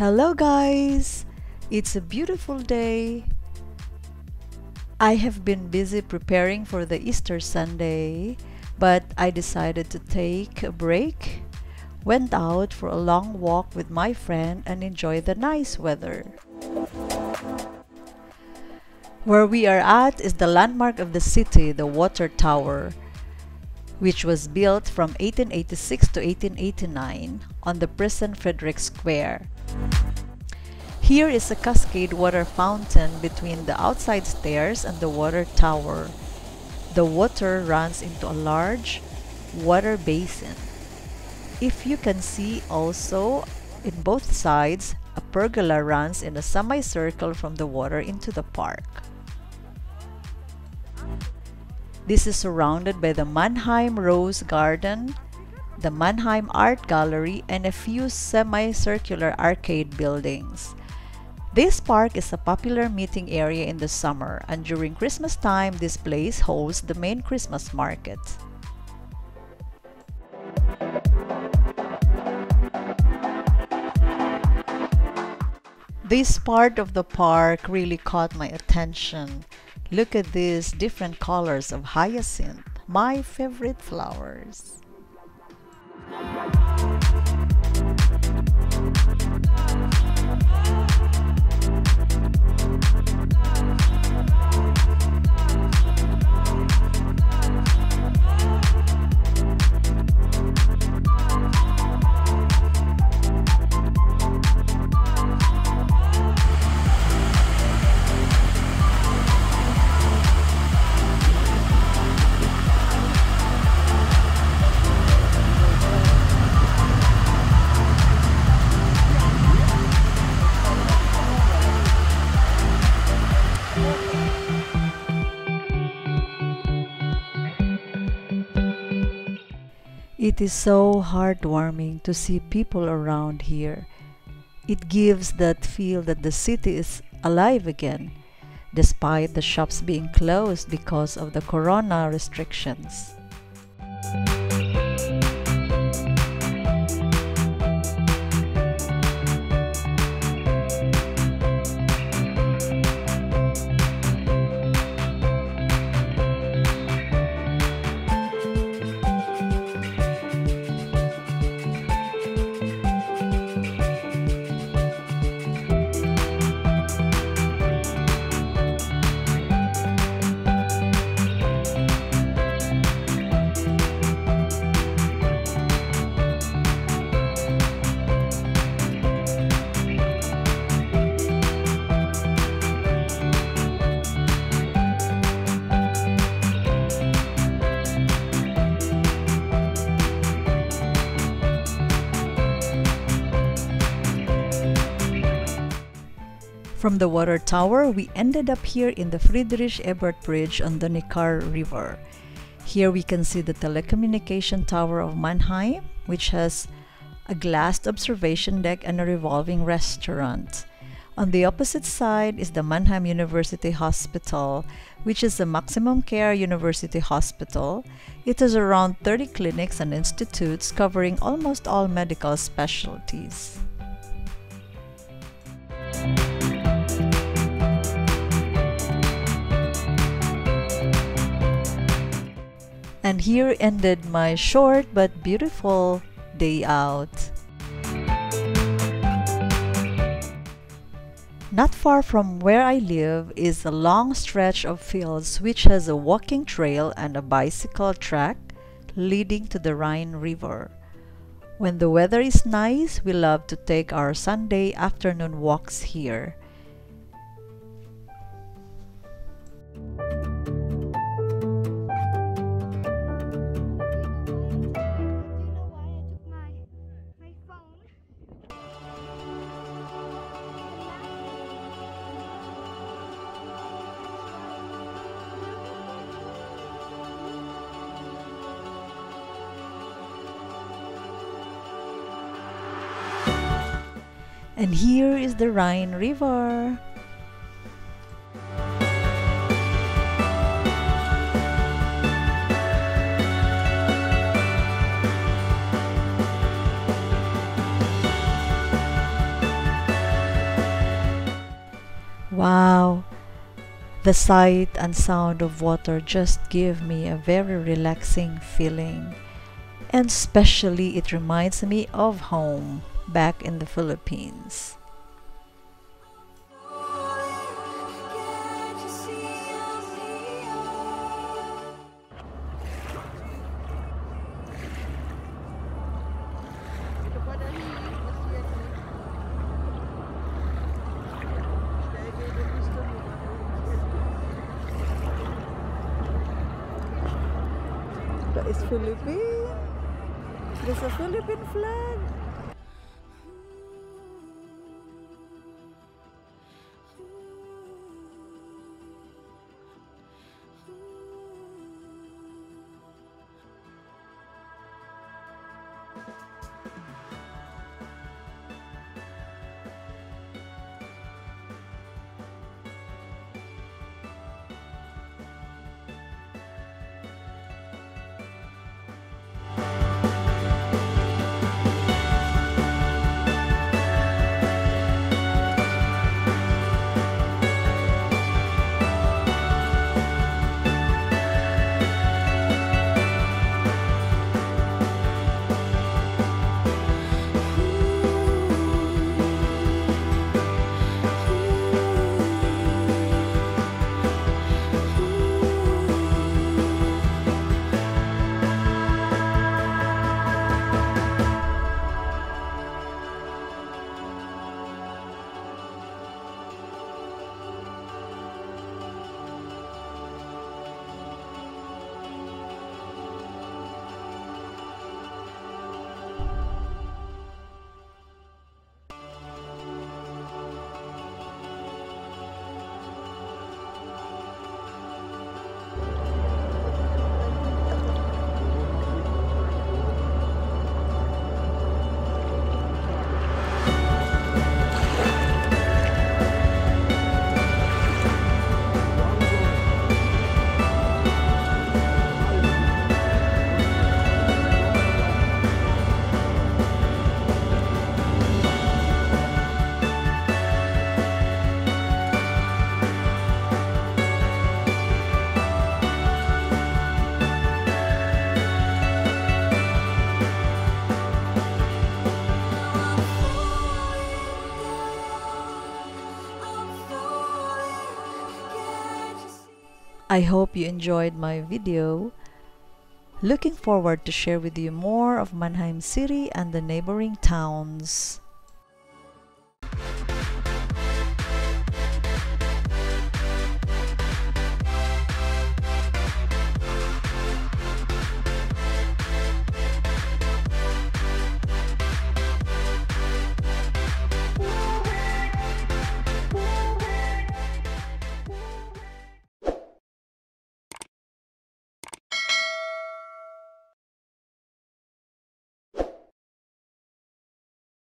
Hello guys! It's a beautiful day. I have been busy preparing for the Easter Sunday, but I decided to take a break, went out for a long walk with my friend and enjoy the nice weather. Where we are at is the landmark of the city, the Water Tower, which was built from 1886 to 1889 on the present Frederick Square. Here is a cascade water fountain between the outside stairs and the water tower. The water runs into a large water basin. If you can see also, in both sides, a pergola runs in a semicircle from the water into the park. This is surrounded by the Mannheim Rose Garden, the Mannheim Art Gallery, and a few semicircular arcade buildings. This park is a popular meeting area in the summer, and during Christmas time, this place hosts the main Christmas market. This part of the park really caught my attention. Look at these different colors of hyacinth, my favorite flowers. It is so heartwarming to see people around here. It gives that feel that the city is alive again, despite the shops being closed because of the corona restrictions. From the water tower, we ended up here in the Friedrich Ebert Bridge on the Neckar River. Here we can see the telecommunication tower of Mannheim, which has a glassed observation deck and a revolving restaurant. On the opposite side is the Mannheim University Hospital, which is a maximum care university hospital. It has around 30 clinics and institutes covering almost all medical specialties. And here ended my short but beautiful day out. Not far from where I live is a long stretch of fields which has a walking trail and a bicycle track leading to the Rhine River. When the weather is nice, we love to take our Sunday afternoon walks here. And here is the Rhine River. Wow! The sight and sound of water just give me a very relaxing feeling. And especially it reminds me of home back in the Philippines. Is Philippine. There's a Philippine flag. I hope you enjoyed my video. Looking forward to share with you more of Mannheim City and the neighboring towns.